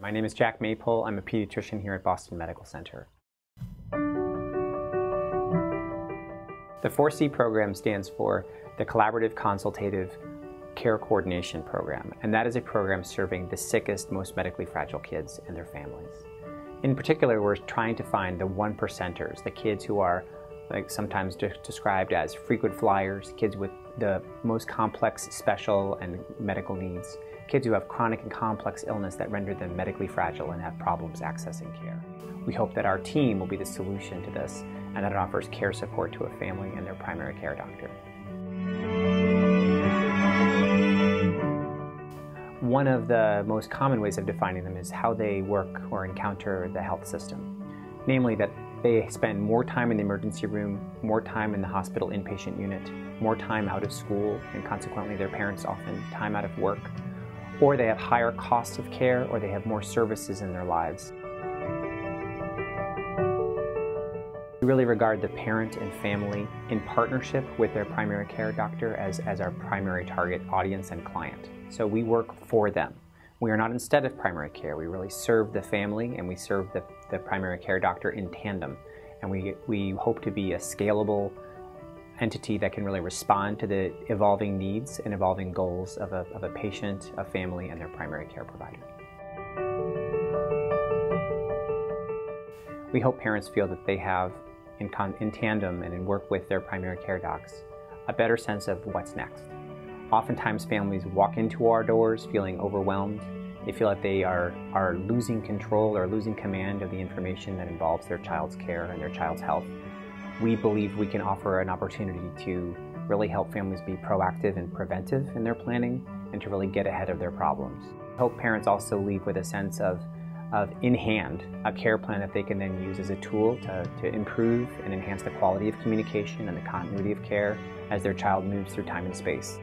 My name is Jack Maypole. I'm a pediatrician here at Boston Medical Center. The 4C program stands for the Collaborative Consultative Care Coordination Program, and that is a program serving the sickest, most medically fragile kids and their families. In particular, we're trying to find the one percenters, the kids who are like sometimes de described as frequent flyers, kids with the most complex special and medical needs, kids who have chronic and complex illness that render them medically fragile and have problems accessing care. We hope that our team will be the solution to this and that it offers care support to a family and their primary care doctor. One of the most common ways of defining them is how they work or encounter the health system. Namely that they spend more time in the emergency room, more time in the hospital inpatient unit, more time out of school, and consequently their parents often time out of work, or they have higher costs of care, or they have more services in their lives. We really regard the parent and family in partnership with their primary care doctor as, as our primary target audience and client. So we work for them. We are not instead of primary care. We really serve the family and we serve the, the primary care doctor in tandem. And we, we hope to be a scalable entity that can really respond to the evolving needs and evolving goals of a, of a patient, a family, and their primary care provider. We hope parents feel that they have, in, in tandem and in work with their primary care docs, a better sense of what's next. Oftentimes families walk into our doors feeling overwhelmed. They feel like they are, are losing control or losing command of the information that involves their child's care and their child's health we believe we can offer an opportunity to really help families be proactive and preventive in their planning and to really get ahead of their problems. I hope parents also leave with a sense of, of in hand, a care plan that they can then use as a tool to, to improve and enhance the quality of communication and the continuity of care as their child moves through time and space.